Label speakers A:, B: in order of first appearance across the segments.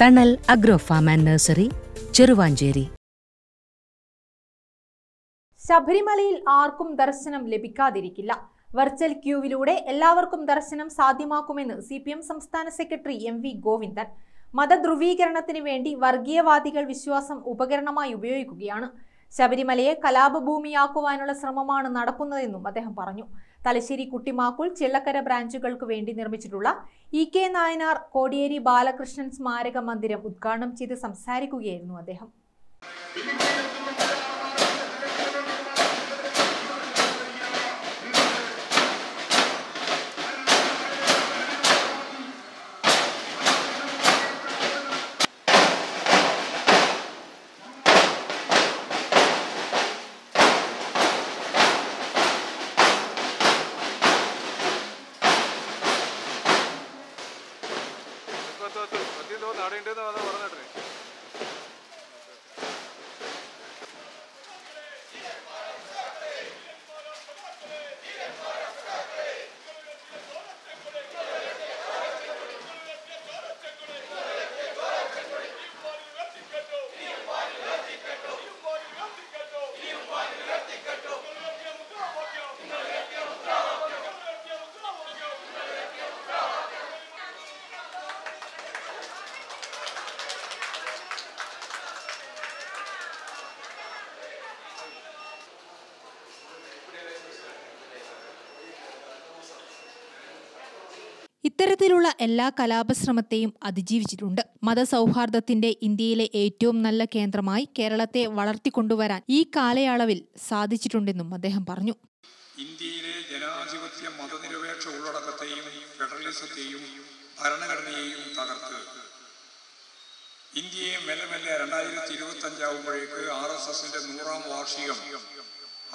A: തണൽ agro farm and nursery Cheruvanchery
B: ശബരിമലയിൽ ആർക്കും ദർശനം ലഭിക്കാതിരിക്കില്ല വെർച്വൽ ക്യൂവിലൂടെ എല്ലാവർക്കും ദർശനം സാധ്യമാക്കുമെന്ന് സി പി എം സംസ്ഥാന സെക്രട്ടറി എം വി ഗോവിന്ദൻ മതധ്രുവീകരണത്തിന് വേണ്ടി വർഗീയവാദികൾ വിശ്വാസം ഉപകരണമായി ഉപയോഗിക്കുകയാണ് ശബരിമലയെ കലാപഭൂമിയാക്കുവാനുള്ള ശ്രമമാണ് നടക്കുന്നതെന്നും അദ്ദേഹം പറഞ്ഞു തലശ്ശേരി കുട്ടിമാക്കുൾ ചെള്ളക്കര ബ്രാഞ്ചുകൾക്ക് വേണ്ടി നിർമ്മിച്ചിട്ടുള്ള ഇ കെ നായനാർ കോടിയേരി ബാലകൃഷ്ണൻ സ്മാരക മന്ദിരം ഉദ്ഘാടനം ചെയ്ത് സംസാരിക്കുകയായിരുന്നു അദ്ദേഹം
C: വെച്ചു വെച്ചു മദ്യം തോന്നുന്നു അവിടെ ഉണ്ടെന്ന് പറഞ്ഞിട്ടേ
B: ഇത്തരത്തിലുള്ള എല്ലാ കലാപശ്രമത്തെയും അതിജീവിച്ചിട്ടുണ്ട് മതസൗഹാർദ്ദത്തിന്റെ ഇന്ത്യയിലെ ഏറ്റവും നല്ല കേന്ദ്രമായി കേരളത്തെ വളർത്തിക്കൊണ്ടുവരാൻ ഈ കാലയളവിൽ സാധിച്ചിട്ടുണ്ടെന്നും അദ്ദേഹം പറഞ്ഞു ഇന്ത്യയിലെ
C: ജനാധിപത്യ മതനിരപേക്ഷ ഉള്ളടക്കത്തെയും ഫെഡറലിസത്തെയും ഭരണഘടനയെയും തകർത്ത് ഇന്ത്യയെ മെല്ലെ മെല്ലെ രണ്ടായിരത്തി ഇരുപത്തി അഞ്ചാവുമ്പോഴേക്ക് ആർ എസ് എസിന്റെ നൂറാം വാർഷികം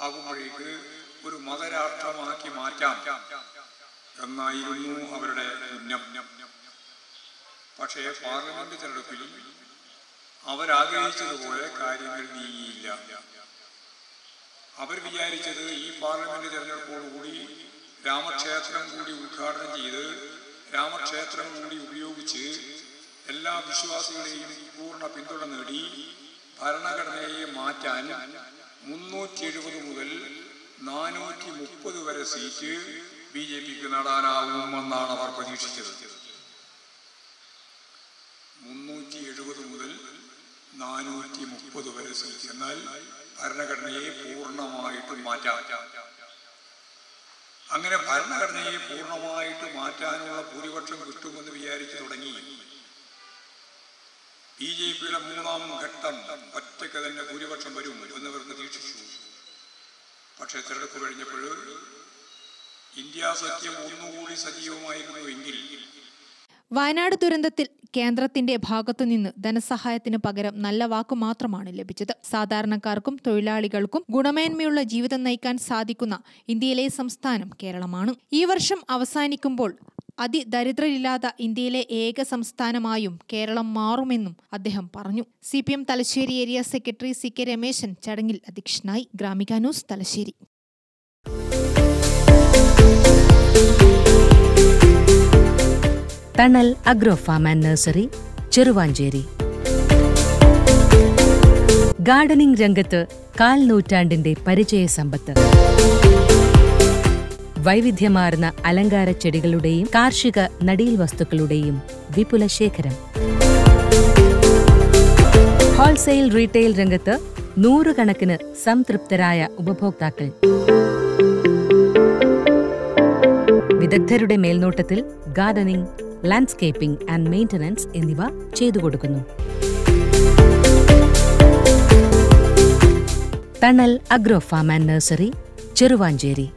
C: ആകുമ്പോഴേക്ക് ഒരു മതരാഷ്ട്രമാക്കി മാറ്റാം എന്നായിരുന്നു അവരുടെ പക്ഷേ പാർലമെന്റ് തെരഞ്ഞെടുപ്പിൽ അവരാഗ്രഹിച്ചതുപോലെ കാര്യങ്ങൾ നീങ്ങിയില്ല അവർ വിചാരിച്ചത് ഈ പാർലമെന്റ് തെരഞ്ഞെടുപ്പോടുകൂടി രാമക്ഷേത്രം കൂടി ഉദ്ഘാടനം ചെയ്ത് രാമക്ഷേത്രം കൂടി ഉപയോഗിച്ച് എല്ലാ വിശ്വാസികളെയും പൂർണ്ണ പിന്തുണ നേടി ഭരണഘടനയെ മാറ്റാൻ മുന്നൂറ്റി എഴുപത് മുതൽ
B: നാനൂറ്റി
C: മുപ്പത് വരെ സീറ്റ് ബി ജെ പിക്ക് നേടാനാവുമെന്നാണ് അവർ പ്രതീക്ഷിച്ചത് മുന്നൂറ്റി എഴുപത് മുതൽ നാനൂറ്റി മുപ്പത് വരെ സീറ്റ് എന്നാൽ ഭരണഘടനയെ പൂർണ്ണമായിട്ട് മാറ്റാം അങ്ങനെ ഭരണഘടനയെ പൂർണ്ണമായിട്ട് മാറ്റാനുള്ള ഭൂരിപക്ഷം കിട്ടുമെന്ന് വിചാരിച്ചു തുടങ്ങി ബി ജെ പിയുടെ മൂന്നാം ഘട്ടം ഒറ്റയ്ക്ക് തന്നെ ഭൂരിപക്ഷം വരും എന്നവർ പ്രതീക്ഷിച്ചു പക്ഷേ തിരഞ്ഞെടുപ്പ് കഴിഞ്ഞപ്പോഴും ഇന്ത്യ സഖ്യം
B: വയനാട് ദുരന്തത്തിൽ കേന്ദ്രത്തിന്റെ ഭാഗത്തുനിന്ന് ധനസഹായത്തിന് പകരം നല്ല വാക്ക് മാത്രമാണ് ലഭിച്ചത് സാധാരണക്കാർക്കും തൊഴിലാളികൾക്കും ഗുണമേന്മയുള്ള ജീവിതം നയിക്കാൻ സാധിക്കുന്ന ഇന്ത്യയിലെ സംസ്ഥാനം കേരളമാണ് ഈ വർഷം അവസാനിക്കുമ്പോൾ അതിദരിദ്രരില്ലാത്ത ഇന്ത്യയിലെ ഏക സംസ്ഥാനമായും കേരളം മാറുമെന്നും അദ്ദേഹം പറഞ്ഞു C P M Thalassery area secretary C K Rameshan ചടങ്ങിൽ അധ്യക്ഷനായി Gramika news Thalassery
A: Thanal agro farm and nursery Cheruvanchery gardening രംഗത്ത് കാൽനൂറ്റാണ്ടിന്റെ നൂറ്റാണ്ടിന്റെ പരിചയ സമ്പത്ത് വൈവിധ്യമാർന്ന അലങ്കാര ചെടികളുടെയും കാർഷിക നടീൽ വസ്തുക്കളുടെയും വിപുല ശേഖരം ഹോൾസെയിൽ റീറ്റെയിൽ രംഗത്ത് നൂറുകണക്കിന് സംതൃപ്തരായ ഉപഭോക്താക്കൾ വിദഗ്ധരുടെ മേൽനോട്ടത്തിൽ ഗാർഡനിംഗ് ലാൻഡ്സ്കേപ്പിംഗ് ആൻഡ് മെയിൻ്റനൻസ് എന്നിവ ചെയ്തു കൊടുക്കുന്നു Thanal agro farm and nursery Cheruvanchery